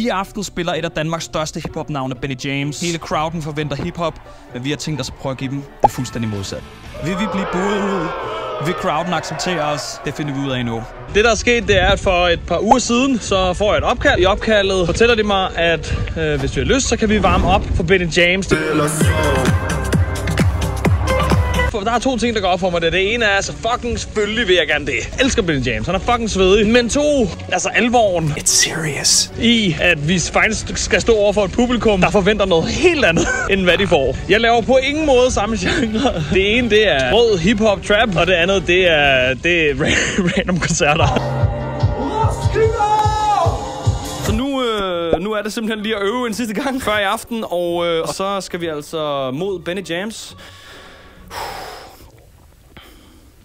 I aften spiller et af Danmarks største hiphop-navne, Benny James. Hele crowden forventer hiphop, men vi har tænkt os at prøve at give dem det fuldstændig modsat. Vil vi blive buet ud? Vil crowden acceptere os? Det finder vi ud af nu. Det, der er sket, det er, at for et par uger siden, så får jeg et opkald. I opkaldet fortæller de mig, at øh, hvis vi har lyst, så kan vi varme op for Benny James. For der er to ting, der går op for mig. Det, det ene er, altså fucking selvfølgelig vil jeg gerne det. Jeg elsker Benny James. Han er fucking svedig. Men to, altså alvoren. It's serious. I, at vi faktisk skal stå over for et publikum, der forventer noget helt andet, end hvad de får. Jeg laver på ingen måde samme genre. Det ene, det er rød hip-hop trap, og det andet, det er, det er random koncerter. Så nu, øh, nu er det simpelthen lige at øve en sidste gang før i aften, og, øh, og så skal vi altså mod Benny Jams.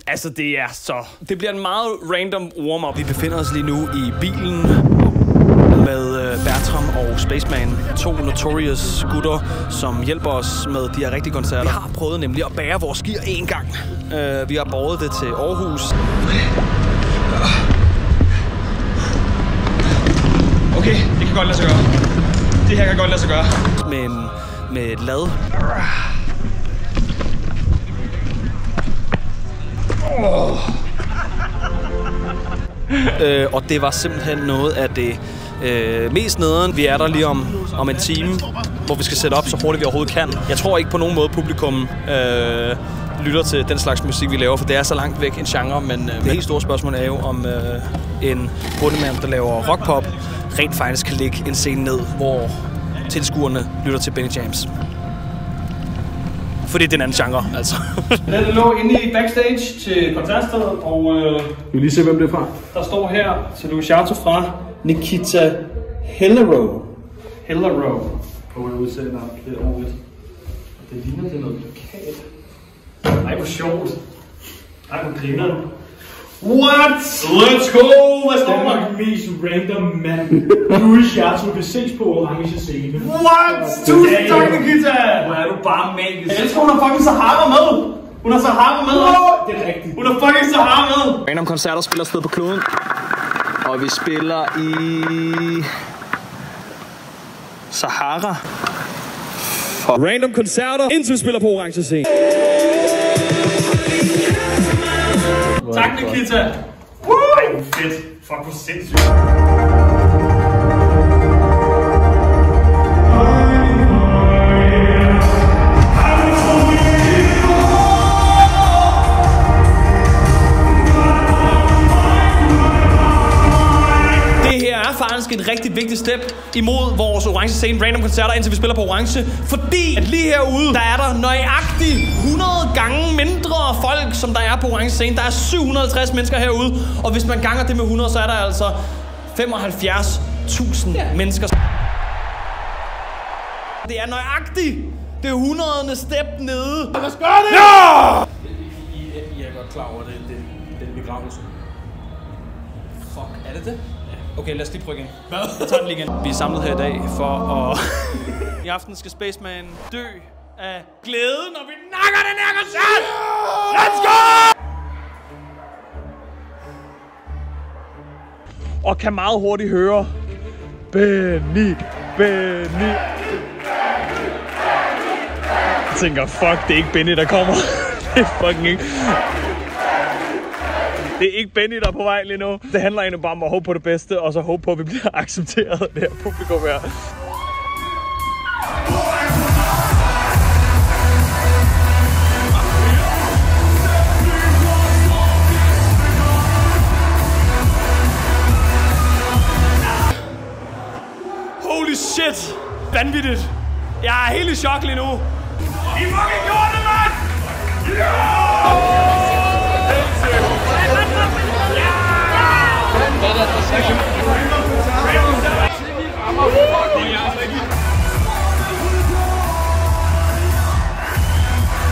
Altså, det er så... Det bliver en meget random warm-up. Vi befinder os lige nu i bilen med øh, Bertram og Spaceman. To notorious gutter, som hjælper os med de her rigtige koncerter. Vi har prøvet nemlig at bære vores gear en gang. Uh, vi har båret det til Aarhus. Okay, det kan godt lade sig gøre. Det her kan godt lade sig gøre. med, en, med et lad. Øh, og det var simpelthen noget af det øh, mest nederen. Vi er der lige om, om en time, hvor vi skal sætte op så hurtigt vi overhovedet kan. Jeg tror ikke på nogen måde publikum øh, lytter til den slags musik, vi laver, for det er så langt væk en genre, men øh, det helt store spørgsmål er jo, om øh, en bundemand, der laver rockpop, rent faktisk kan lægge en scene ned, hvor tilskuerne lytter til Benny James. Fordi det er en anden genre, altså. Den lå inde i backstage til koncertstedet, og øh, Vi vil lige se, hvem det er fra. der står her til Louis Chato fra Nikita Hellero. Hellero. Prøv at udse navn. Det er ordentligt. Det ligner det er noget plakat. Ej, hvor sjovt. Ej, hvor griner What? Let's go! Hvad står der? Danmarks mest random mand. Louis Chato vil ses på orange scene. What? Tusind tak, Nikita! Hvor er du bare magisk. Jeg elsker, hun har fucking Sahara med. Hun har Sahara med. Det er rigtigt. Hun har fucking Sahara med. Random koncerter spiller sted på kloden. Og vi spiller i... Sahara. For random koncerter, indtil vi spiller på orange scene. Tak, Nikita. Woo! Fedt. Fuck, hvor sindssygt. Et rigtig vigtigt step imod vores orange scene random koncerter, indtil vi spiller på orange. Fordi at lige herude, der er der nøjagtigt 100 gange mindre folk, som der er på orange scene. Der er 750 mennesker herude, og hvis man ganger det med 100, så er der altså 75.000 ja. mennesker. Det er nøjagtigt. Det er 100. step nede. Lad os gøre det! Ja! I, I er godt klar over det, det, er begravelse. Fuck, er det det? Okay, lad os lige prøve igen. Hvad? Jeg tager den lige igen. Vi er samlet her i dag for at... I aften skal Spaceman dø af glæde, når vi nakker den her koncert! Let's go! Og kan meget hurtigt høre... Benny, Benny. Jeg tænker, fuck, det er ikke Benny, der kommer. det er fucking ikke... Det er ikke Benny, der er på vej lige nu. Det handler egentlig bare om at håbe på det bedste, og så håbe på, at vi bliver accepteret af det her publikum her. Holy shit! Vanvittigt! Jeg er helt i chok lige nu.